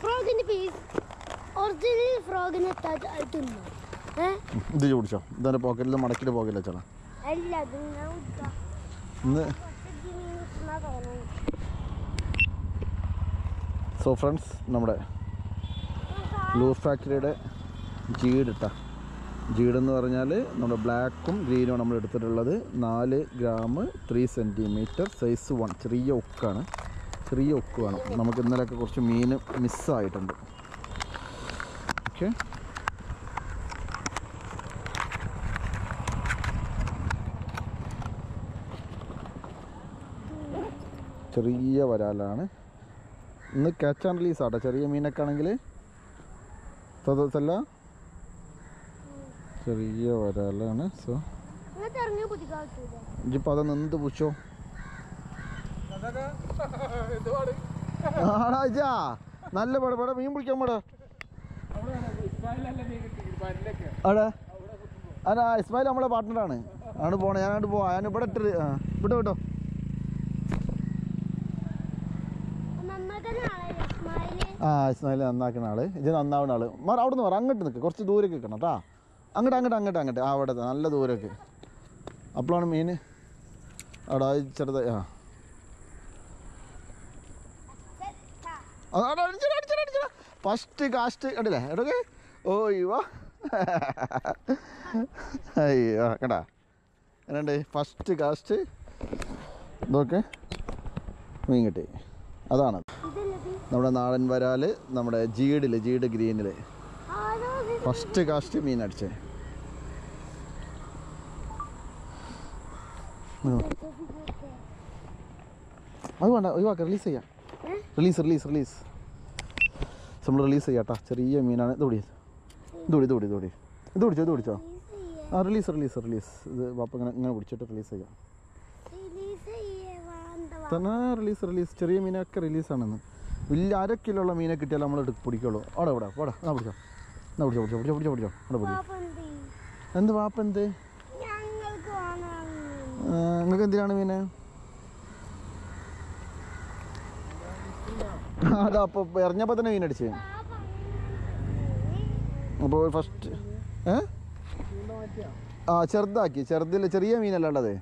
ഫ്രോഗിന്റെ piece original ഫ്രോഗിനെ തിന്നു? ഇത് ചോദിച്ചോ. ഇതെന്റെ പോക്കറ്റിൽ മടക്കിയിട്ട് പോകില്ല ചേട്ടാ ഇന്ന് സോ ഫ്രണ്ട്സ് നമ്മുടെ ലൂസ് ഫാക്ടറിയുടെ ജീഡ് ജീടെന്ന് പറഞ്ഞാൽ നമ്മുടെ ബ്ലാക്കും ഗ്രീനും നമ്മൾ എടുത്തിട്ടുള്ളത് നാല് gram three centimetre size one ചെറിയ ഉക്കാണ്. ചെറിയ ഉക്ക് വേണം. നമുക്ക് ഇന്നലെയൊക്കെ കുറച്ച് മീൻ മിസ്സായിട്ടുണ്ട്. ഓക്കെ. ചെറിയ വരാലാണ്. ഇന്ന് ക്യാച്ച് ആൻഡ് റിലീസ് ആട്ടോ. ചെറിയ മീനൊക്കെ ആണെങ്കിൽ. സദസ്സല്ല ചെറിയ വരാലാണ്. സോ ഇപ്പം അതൊന്ന് എന്ത് പറ്റൂല ഇജിപ്പോൾ അത് നിന്ന് പിടിച്ചോ ആടാ ഇജാ നല്ല പട പട. മീൻ പിടിക്കാൻ പട. അവിടെ അതാ ഇസ്മായിൽ നമ്മളെ പാർട്ട്ണറാണ്. ആണ് പോണേ ഞാനങ്ങോട്ട് പോവാ. ഞാൻ ഇവിടെ ഇട്ട് ആ വിട്ടോ വിട്ടോ. ആ ഇസ്മായിൽ നന്നാക്കുന്ന ആൾ. ഇത് നന്നാവുന്ന ആൾ. മാറ അവിടെ നിന്ന് പറ അങ്ങോട്ട് നിൽക്കുക കുറച്ച് ദൂരേക്ക് നിൽക്കണം കേട്ടാ. അങ്ങോട്ട് അങ്ങോട്ട് അങ്ങോട്ട് അങ്ങോട്ട്. ആ അവിടെ നല്ല ദൂരേക്ക്. അപ്പോഴാണ് മീൻ. അവിടെ ചെറുതായി ആ. ചെറുത് ആ ഫസ്റ്റ് കാസ്റ്റ് കണ്ടില്ലേ? എടൊക്കെ ഓ ഇവ അയ്യോ കേട്ടാ എന്നുണ്ട് ഫസ്റ്റ് കാസ്റ്റ് ഇതൊക്കെ മീൻ കിട്ടി. അതാണ്. നമ്മുടെ നാടൻ വരാൽ നമ്മുടെ ജീഡിൽ ജീഡ് ഗ്രീനിൽ ഫസ്റ്റ് കാസ്റ്റ് മീൻ അടിച്ചേ. അത് വേണ്ട ഒഴിവാക്കാം റിലീസ് ചെയ്യാം. റിലീസ് റിലീസ് റിലീസ് നമ്മൾ റിലീസ് ചെയ്യാട്ടാ. ചെറിയ മീനാണ്. ഇത് ഓടിയത് ഇത് പിടി ഇത് ഓടി ഇത് ഓടി ഇത് ഓടിച്ചോ ഇത് ഓടിച്ചോ? ആ റിലീസ് റിലീസ് റിലീസ് ഇത് വാപ്പ ഇങ്ങനെ ഇങ്ങനെ പിടിച്ചിട്ട് റിലീസ് ചെയ്യാം. തന്നെ റിലീസ് റിലീസ് ചെറിയ മീനൊക്കെ റിലീസാണെന്ന് വലിയ അര കിലോ ഉള്ള മീനെ കിട്ടിയാൽ നമ്മൾ എടുത്ത് പിടിക്കുള്ളൂ. അവിടെ അവിടെ അവിടെ. എന്നാ പിടിച്ചോ. എന്നാ പിടിച്ചോ പിടിച്ചോ പിടിച്ചോ പിടിച്ചോ അവിടെ പിടിച്ചോ പാപ്പ എന്ത് പാപ്പ എന്ത് വാപ്പ എന്ത്? നിങ്ങൾക്ക് എന്തിനാണ് മീന്? അതാ അപ്പോൾ എറിഞ്ഞപ്പോൾ തന്നെ പാപ്പ അപ്പോൾ ഫസ്റ്റ് ഏ? ആ ചെറുതാക്കി. ചെറുതിൽ ചെറിയ മീനല്ല ഉള്ളത്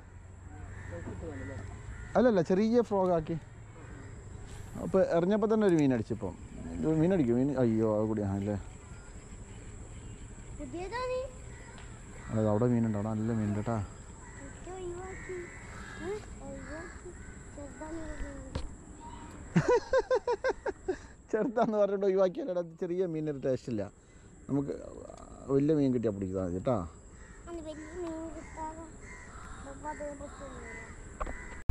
അല്ലല്ല ചെറിയ ഫ്രോഗ് ആക്കി. അപ്പോൾ എറിഞ്ഞപ്പോൾ തന്നെ ഒരു മീൻ അടിച്ചിപ്പം ഇത് മീൻ അടിക്കും? മീൻ അയ്യോ അത് കൂടി ആണല്ലേ അതെ അവിടെ മീനുണ്ട്. അവിടെ നല്ല മീനുണ്ട് കേട്ടാ Ha ha ha. ചെറുതാന്ന് പറഞ്ഞിട്ട് അത് ചെറിയ മീനൊരു ടേസ്റ്റ് ഇല്ല നമുക്ക് വലിയ മീൻ കിട്ടിയാൽ പിടിക്കാൻ കേട്ടാ.